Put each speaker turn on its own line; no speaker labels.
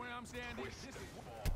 where I'm standing.